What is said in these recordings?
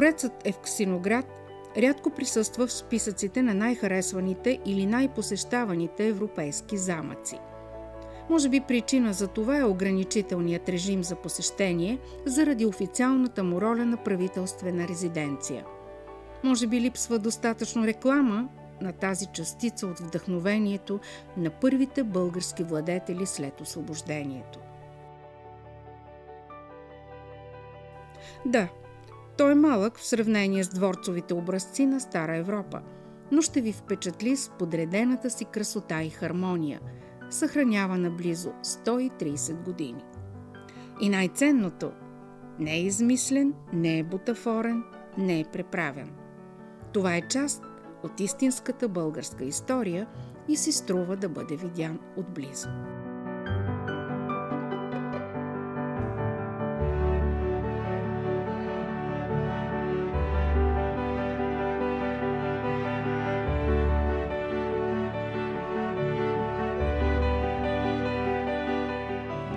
Дворецът Евксиноград рядко присъства в списъците на най-харесваните или най-посещаваните европейски замъци. Може би причина за това е ограничителният режим за посещение заради официалната му роля на правителствена резиденция. Може би липсва достатъчно реклама на тази частица от вдъхновението на първите български владетели след освобождението. Да, той е малък в сравнение с дворцовите образци на Стара Европа, но ще ви впечатли с подредената си красота и хармония, съхранявана близо 130 години. И най-ценното – не е измислен, не е бутафорен, не е преправен. Това е част от истинската българска история и си струва да бъде видян отблизо.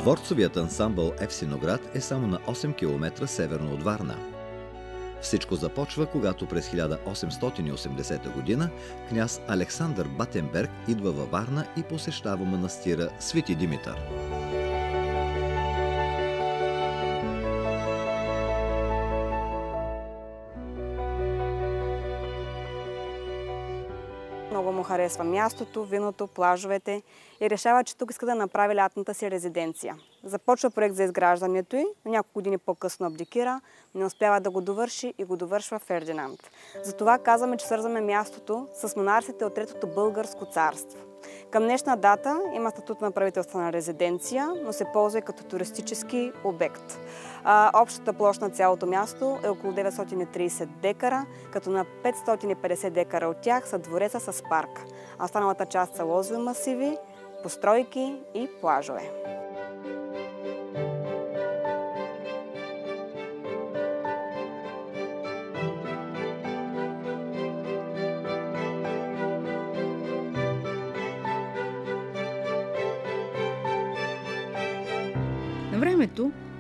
Дворцовият ансамбъл Евсиноград е само на 8 км северно от Варна. Всичко започва, когато през 1880 г. княз Александър Батенберг идва във Варна и посещава манастира Свети Димитър. Харесва мястото, виното, плажовете и решава, че тук иска да направи лятната си резиденция. Започва проект за изграждането й, но няколко години по-късно абдикира, не успява да го довърши и го довършва Фердинанд. Затова казваме, че свързваме мястото с монарсите от Третото българско царство. Към днешна дата има статут на правителствена резиденция, но се ползва и като туристически обект. Общата площ на цялото място е около 930 декара, като на 550 декара от тях са двореца с парк, а останалата част са лозови масиви, постройки и плажове.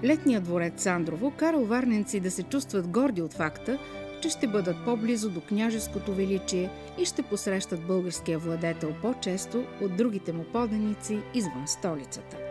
Летният дворец Сандрово карал варненци да се чувстват горди от факта, че ще бъдат по-близо до княжеското величие и ще посрещат българския владетел по-често от другите му поданици извън столицата.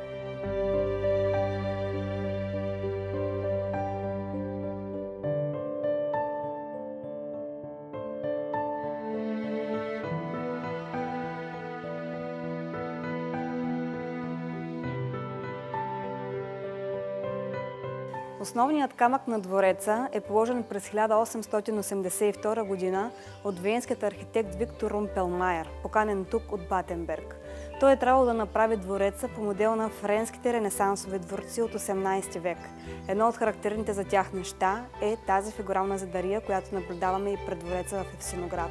Основният камък на двореца е положен през 1882 година от венският архитект Виктор Румпелмайер, поканен тук от Батенберг. Той е трябвало да направи двореца по модел на френските ренесансови дворци от 18 век. Едно от характерните за тях неща е тази фигурална задария, която наблюдаваме и пред двореца в Евсиноград.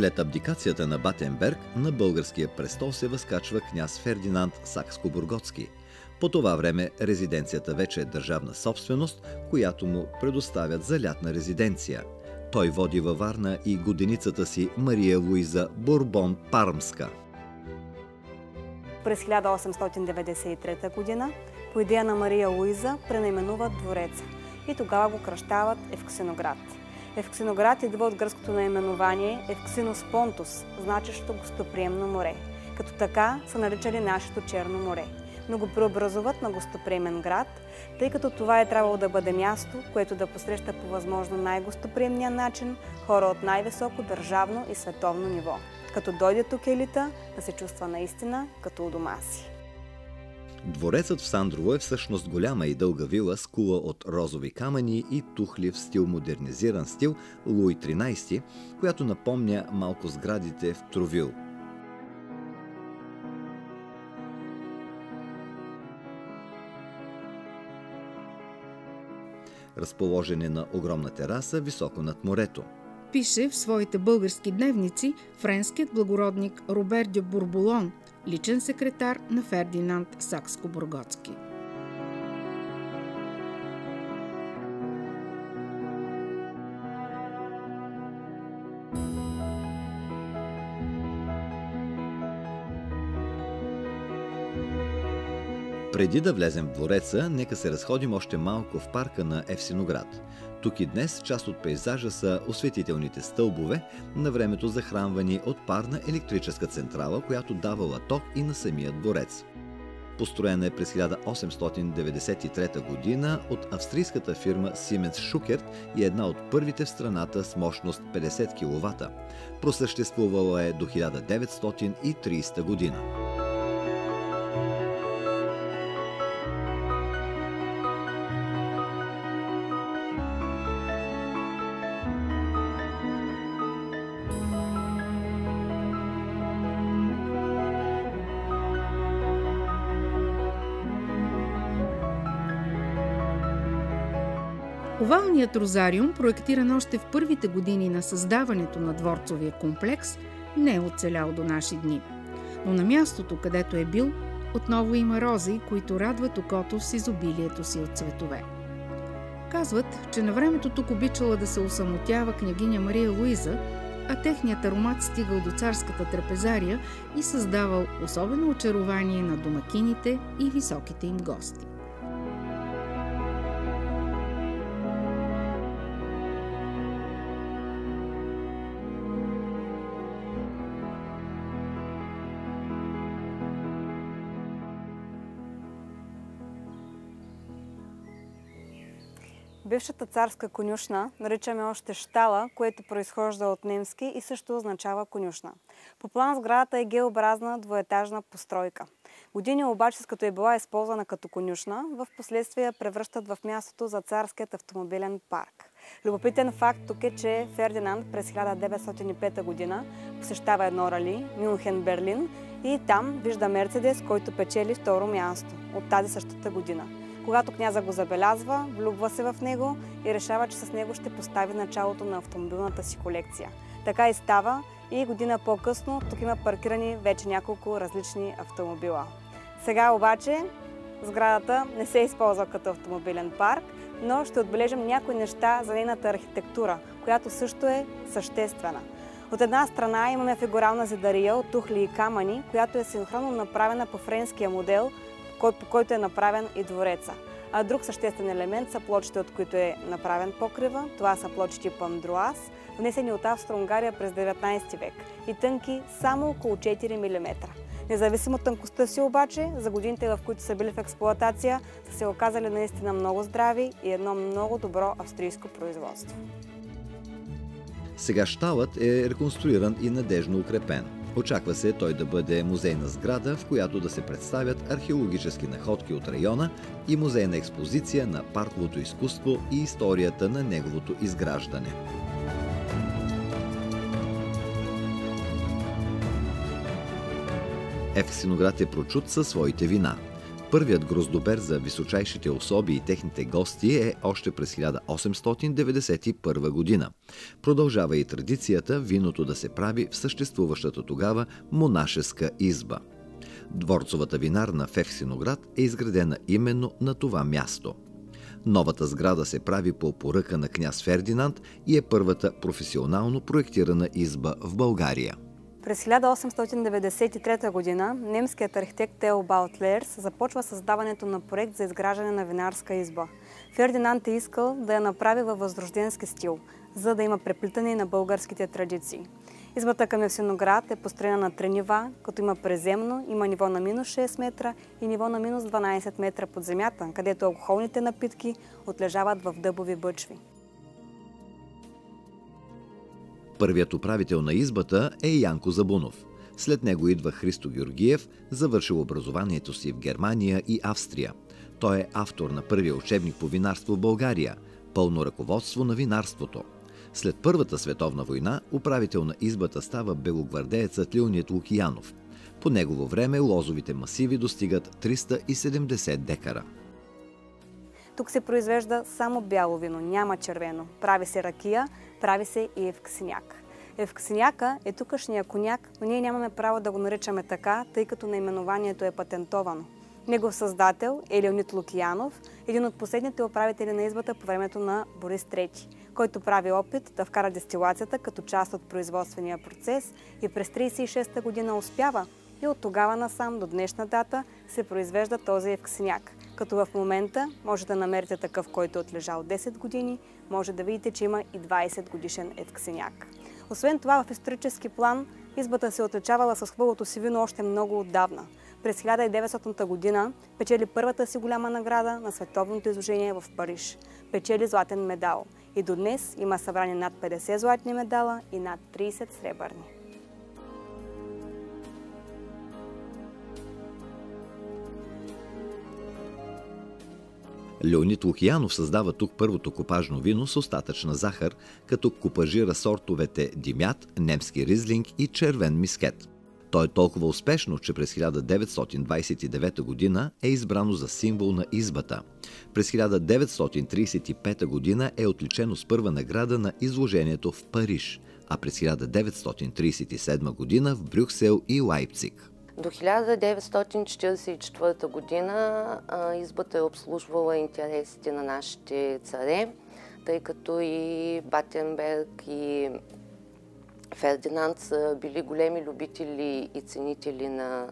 След абдикацията на Батенберг на българския престол се възкачва княз Фердинанд Сакско-Бурготски. По това време резиденцията вече е държавна собственост, която му предоставят за лятна резиденция. Той води във Варна и годеницата си Мария Луиза Бурбон Пармска. През 1893 г. по идея на Мария Луиза пренаименуват двореца и тогава го кръщават Евксиноград. Евксиноград идва от гръцкото наименование Евксинос Понтус, значещо гостоприемно море. Като така са наричали нашето Черно море. Но го преобразуват на гостоприемен град, тъй като това е трябвало да бъде място, което да посреща по възможно най-гостоприемния начин хора от най-високо държавно и световно ниво. Като дойде тук елита, да се чувства наистина като у дома си. Дворецът в Сандрово е всъщност голяма и дълга вила с кула от розови камъни и тухли в стил модернизиран стил Луи 13, която напомня малко сградите в Тровил. Разположен е на огромна тераса, високо над морето. Пише в своите български дневници френският благородник Робер де Бурбулон, личен секретар на Фердинанд Сакско-Бургоцки. Преди да влезем в двореца, нека се разходим още малко в парка на Евсиноград. Тук и днес част от пейзажа са осветителните стълбове, на времето захранвани от парна електрическа централа, която давала ток и на самия дворец. Построена е през 1893 година от австрийската фирма Siemens Schuckert и една от първите в страната с мощност 50 кВт. Просъществувала е до 1930 година. Овалният розариум, проектиран още в първите години на създаването на дворцовия комплекс, не е оцелял до наши дни. Но на мястото, където е бил, отново има рози, които радват окото с изобилието си от цветове. Казват, че на времето тук обичала да се осамотява княгиня Мария Луиза, а техният аромат стигал до царската трапезария и създавал особено очарование на домакините и високите им гости. Бившата царска конюшна наричаме още щала, което произхожда от немски и също означава конюшна. По план сградата е геобразна двоетажна постройка. Години обаче, като е била използвана като конюшна, в последствие превръщат в мястото за царският автомобилен парк. Любопитен факт тук е, че Фердинанд през 1905 година посещава едно рали Мюнхен-Берлин и там вижда Мерцедес, който печели второ място от тази същата година. Когато княза го забелязва, влюбва се в него и решава, че с него ще постави началото на автомобилната си колекция. Така и става и година по-късно тук има паркирани вече няколко различни автомобила. Сега обаче сградата не се използва като автомобилен парк, но ще отбележим някои неща за нейната архитектура, която също е съществена. От една страна имаме фигурална зидария от тухли и камъни, която е синхронно направена по френския модел – по който е направен и двореца. А друг съществен елемент са плочите, от които е направен покрива. Това са плочи типа Андруаз, внесени от Австро-Унгария през 19 век и тънки само около 4 мм. Независимо от тънкостта си обаче, за годините, в които са били в експлоатация, са се оказали наистина много здрави и едно много добро австрийско производство. Сега щалът е реконструиран и надежно укрепен. Очаква се той да бъде музейна сграда, в която да се представят археологически находки от района и музейна експозиция на парковото изкуство и историята на неговото изграждане. Ефесиноград е прочут със своите вина – Първият гроздобер за височайшите особи и техните гости е още през 1891 година. Продължава и традицията виното да се прави в съществуващата тогава монашеска изба. Дворцовата винарна в Евсиноград е изградена именно на това място. Новата сграда се прави по поръка на княз Фердинанд и е първата професионално проектирана изба в България. През 1893 година немският архитект Тео Баутлерс започва създаването на проект за изграждане на винарска изба. Фердинанд е искал да я направи във възрожденски стил, за да има преплитане на българските традиции. Избата към Евсиноград е построена на три нива, като има преземно, има ниво на минус 6 метра и ниво на минус 12 метра под земята, където алкохолните напитки отлежават в дъбови бъчви. Първият управител на избата е Янко Забунов. След него идва Христо Георгиев, завършил образованието си в Германия и Австрия. Той е автор на първия учебник по винарство в България – пълно ръководство на винарството. След Първата световна война управител на избата става белогвардеецът Леонид Лукиянов. По негово време лозовите масиви достигат 370 декара. Тук се произвежда само бяло вино, няма червено. Прави се ракия, прави се и евксиняк. Евксиняка е тукашния коняк, но ние нямаме право да го наричаме така, тъй като наименованието е патентовано. Негов създател е Леонид Лукиянов, един от последните управители на избата по времето на Борис III, който прави опит да вкара дестилацията като част от производствения процес и през 1936 година успява, И от тогава насам до днешна дата се произвежда този евксиняк. Като в момента може да намерите такъв, който е отлежал 10 години, може да видите, че има и 20 годишен евксиняк. Освен това, в исторически план, избата се е отличавала с хубавото си вино още много отдавна. През 1900 година печели първата си голяма награда на световното изложение в Париж. Печели златен медал. И до днес има събрани над 50 златни медала и над 30 сребърни. Леонид Лукиянов създава тук първото копажно вино с остатъчна захар, като копажира сортовете Димят, немски ризлинг и червен мискет. То е толкова успешно, че през 1929 г. е избрано за символ на избата. През 1935 г. е отличено с първа награда на изложението в Париж, а през 1937 г. в Брюксел и Лайпциг. До 1944 година избата е обслужвала интересите на нашите царе, тъй като и Батенберг и Фердинанд са били големи любители и ценители на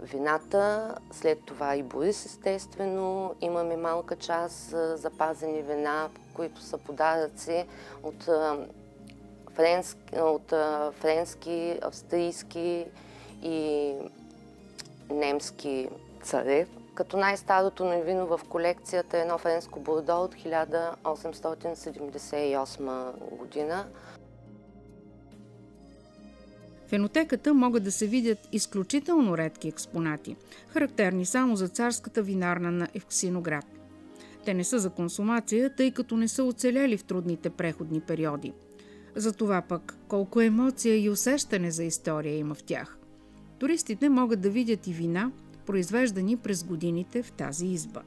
вината. След това и Борис, естествено. Имаме малка част запазени вина, които са подаръци от френски, от френски австрийски и немски царе. Като най-старото на вино в колекцията е едно френско бордо от 1878 година. В енотеката могат да се видят изключително редки експонати, характерни само за царската винарна на Евксиноград. Те не са за консумация, тъй като не са оцелели в трудните преходни периоди. Затова пък колко емоция и усещане за история има в тях. Туристите могат да видят и вина, произвеждани през годините в тази изба.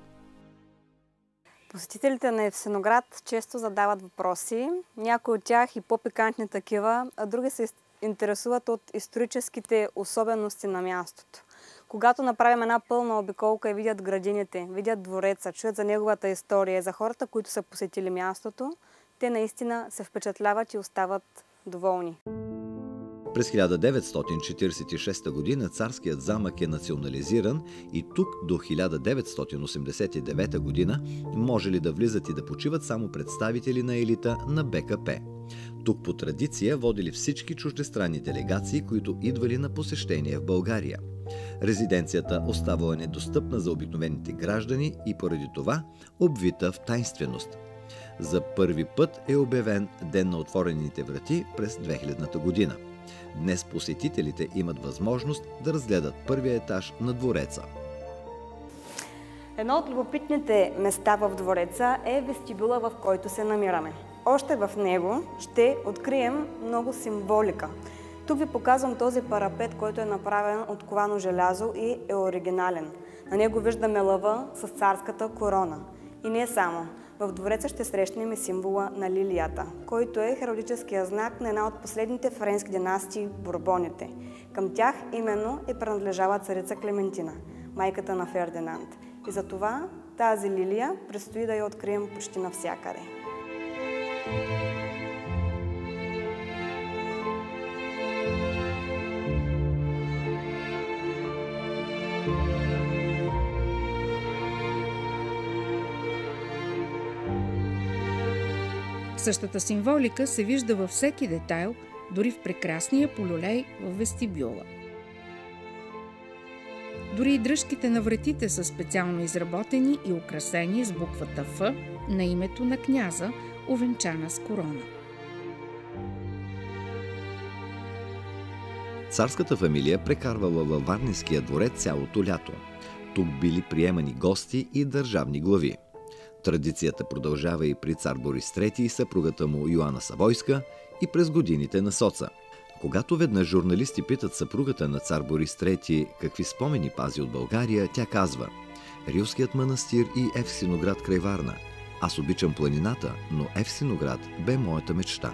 Посетителите на Евсеноград често задават въпроси, някои от тях и по-пикантни такива, а други се интересуват от историческите особености на мястото. Когато направим една пълна обиколка и видят градините, видят двореца, чуят за неговата история, за хората, които са посетили мястото, те наистина се впечатляват и остават доволни. През 1946 г. царският замък е национализиран и тук до 1989 г. може ли да влизат и да почиват само представители на елита на БКП. Тук по традиция водили всички чуждестранни делегации, които идвали на посещение в България. Резиденцията оставала недостъпна за обикновените граждани и поради това обвита в тайнственост. За първи път е обявен Ден на отворените врати през 2000 година. Днес посетителите имат възможност да разгледат първия етаж на двореца. Едно от любопитните места в двореца е вестибюла, в който се намираме. Още в него ще открием много символика. Тук ви показвам този парапет, който е направен от ковано желязо и е оригинален. На него виждаме лъва с царската корона. И не само. В двореца ще срещнем и символа на лилията, който е хералдическия знак на една от последните френски династии Бурбоните. Към тях именно е принадлежала царица Клементина, майката на Фердинанд. И за това тази лилия предстои да я открием почти навсякъде. Същата символика се вижда във всеки детайл, дори в прекрасния полюлей в вестибюла. Дори и дръжките на вратите са специално изработени и украсени с буквата Ф на името на княза, увенчана с корона. Царската фамилия прекарвала във Варнинския дворец цялото лято. Тук били приемани гости и държавни глави. Традицията продължава и при цар Борис III и съпругата му Йоанна Савойска и през годините на соца. Когато веднъж журналисти питат съпругата на цар Борис III какви спомени пази от България, тя казва Рилският манастир и Евсиноград край Варна. Аз обичам планината, но Евсиноград бе моята мечта.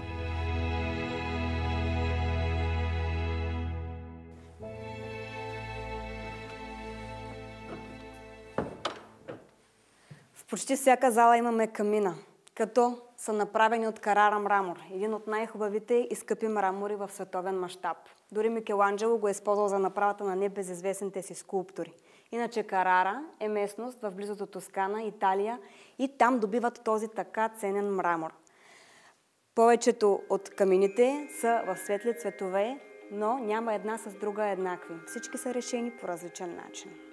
Почти всяка зала имаме камина. като са направени от Карара мрамор, един от най-хубавите и скъпи мрамори в световен мащаб. Дори Микеланджело го е използвал за направата на небезизвестните си скулптури. Иначе Карара е местност в близо до Тоскана, Италия и там добиват този така ценен мрамор. Повечето от камините са в светли цветове, но няма една с друга еднакви. Всички са решени по различен начин.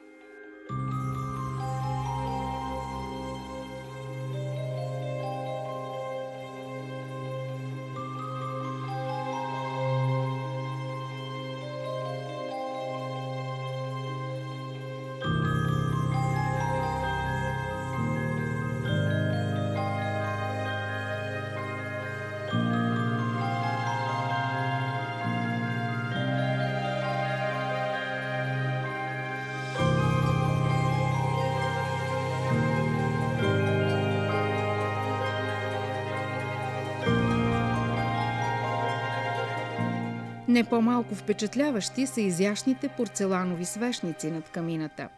Не по-малко впечатляващи са изящните порцеланови свещници над камината.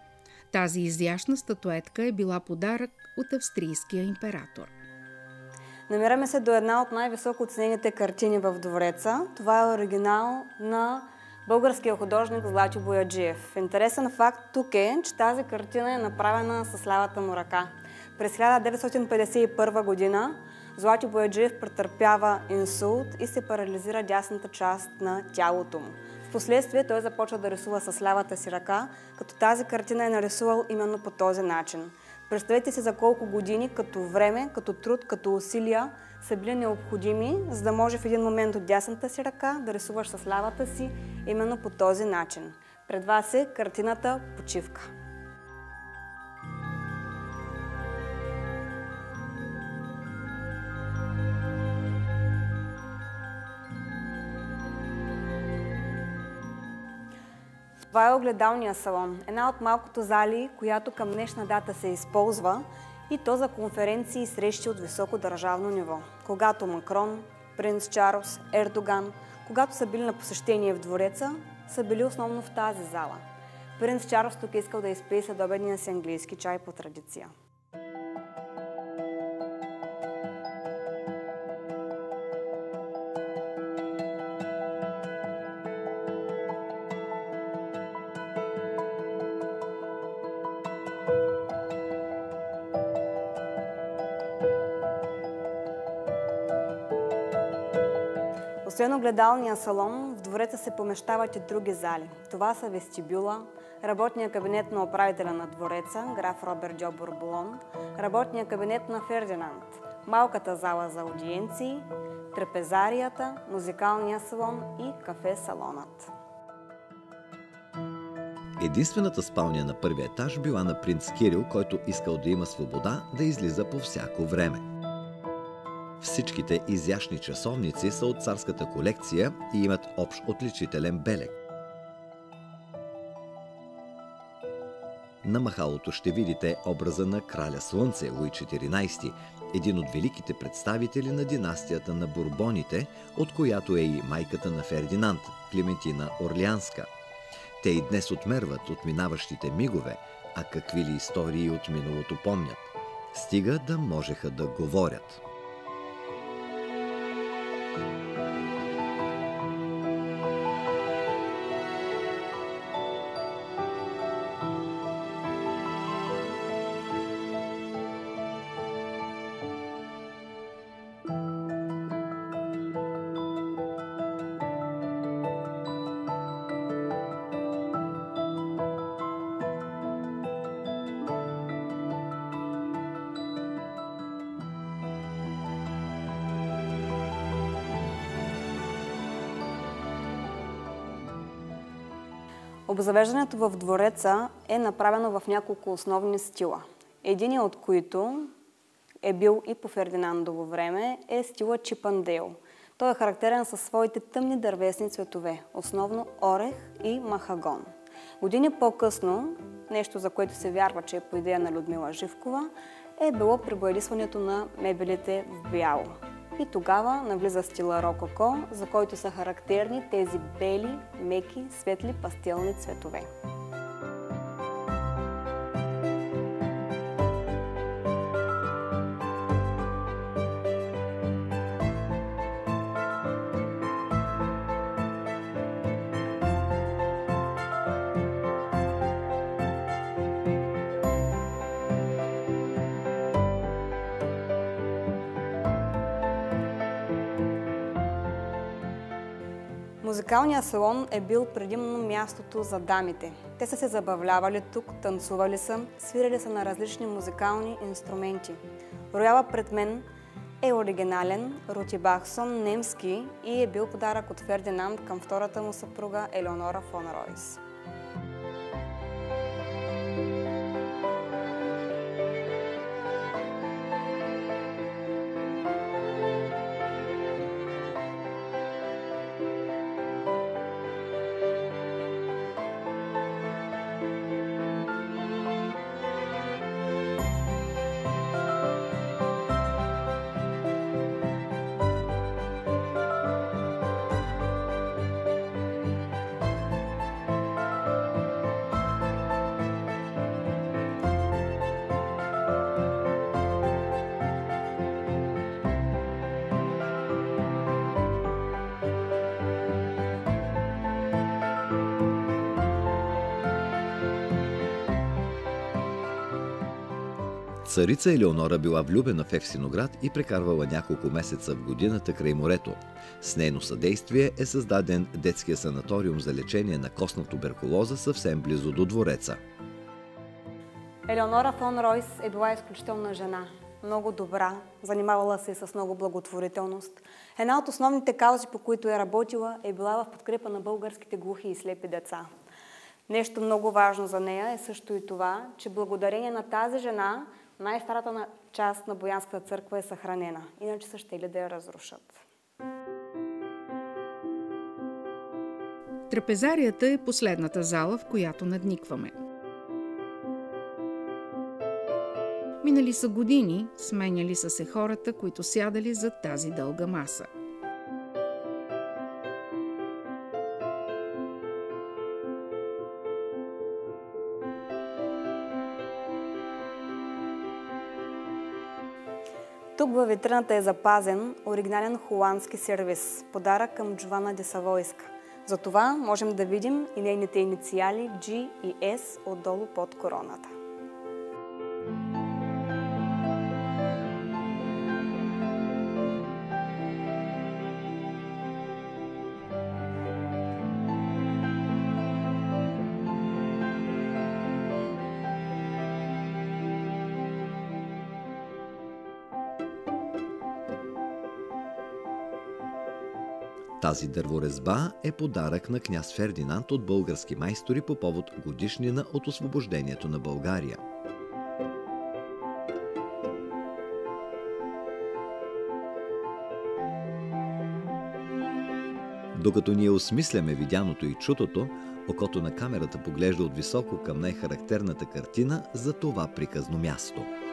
Тази изящна статуетка е била подарък от австрийския император. Намираме се до една от най-високо оценените картини в двореца. Това е оригинал на българския художник Злати Бояджиев. Интересен факт тук е, че тази картина е направена с лявата му ръка. През 1951 година Злати Бояджиев претърпява инсулт и се парализира дясната част на тялото му. Впоследствие той започва да рисува с лявата си ръка, като тази картина е нарисувал именно по този начин. Представете си за колко години като време, като труд, като усилия са били необходими, за да може в един момент от дясната си ръка да рисуваш с лявата си именно по този начин. Пред вас е картината Почивка. Това е огледалния салон. Една от малкото зали, която към днешна дата се използва и то за конференции и срещи от високо държавно ниво. Когато Макрон, принц Чарлз, Ердоган, когато са били на посещение в двореца, са били основно в тази зала. Принц Чарлз тук е искал да изпие следобедния си английски чай по традиция. Освен огледалния салон, в двореца се помещават и други зали. Това са вестибюла, работния кабинет на управителя на двореца, граф Роберт Джо Бурбулон, работния кабинет на Фердинанд, малката зала за аудиенции, трапезарията, музикалния салон и кафе-салонът. Единствената спалня на първия етаж била на принц Кирил, който искал да има свобода да излиза по всяко време. Всичките изящни часовници са от царската колекция и имат общ отличителен белег. На махалото ще видите образа на краля Слънце Луи XIV, един от великите представители на династията на Бурбоните, от която е и майката на Фердинанд, Клементина Орлеанска. Те и днес отмерват от минаващите мигове, а какви ли истории от миналото помнят. Стига да можеха да говорят. thank you Обзавеждането в двореца е направено в няколко основни стила. Един от които е бил и по Фердинандово време, е стила Чипандейл. Той е характерен със своите тъмни дървесни цветове, основно орех и махагон. Години по-късно, нещо за което се вярва, че е по идея на Людмила Живкова, е било пребоядисването на мебелите в бяло. И тогава навлиза стила рококо, за който са характерни тези бели, меки, светли пастелни цветове. Музикалният салон е бил предимно мястото за дамите. Те са се забавлявали тук, танцували са, свирили са на различни музикални инструменти. Рояла пред мен е оригинален, Рутибахсон, немски и е бил подарък от Фердинанд към втората му съпруга Елеонора фон Ройс. Царица Елеонора била влюбена в Евсиноград и прекарвала няколко месеца в годината край морето. С нейно съдействие е създаден детския санаториум за лечение на костна туберкулоза съвсем близо до двореца. Елеонора фон Ройс е била изключителна жена. Много добра, занимавала се с много благотворителност. Една от основните каузи, по които е работила, е била в подкрепа на българските глухи и слепи деца. Нещо много важно за нея е също и това, че благодарение на тази жена най-старата част на Боянската църква е съхранена, иначе са ще ли да я разрушат. Трапезарията е последната зала, в която надникваме. Минали са години, сменяли са се хората, които сядали за тази дълга маса – във витрината е запазен оригинален холандски сервис, подарък към Джована де Савойска. Затова можем да видим и нейните инициали G и S отдолу под короната. Тази дърворезба е подарък на княз Фердинанд от български майстори по повод годишнина от освобождението на България. Докато ние осмисляме видяното и чутото, окото на камерата поглежда от високо към най-характерната картина за това приказно място –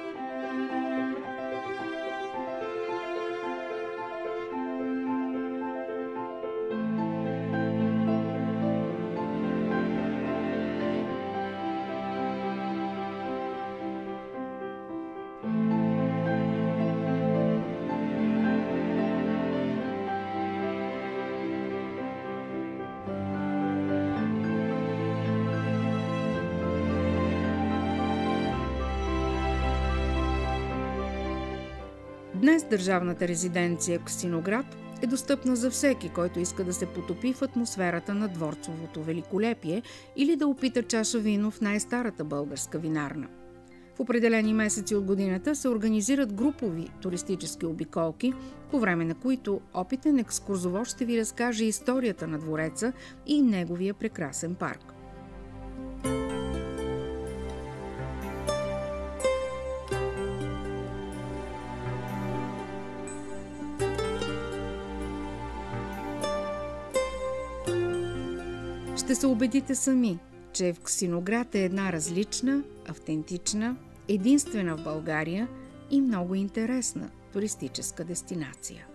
Днес държавната резиденция Ксиноград е достъпна за всеки, който иска да се потопи в атмосферата на дворцовото великолепие или да опита чаша вино в най-старата българска винарна. В определени месеци от годината се организират групови туристически обиколки, по време на които опитен екскурзовод ще ви разкаже историята на двореца и неговия прекрасен парк. Ще се убедите сами, че в Ксиноград е една различна, автентична, единствена в България и много интересна туристическа дестинация.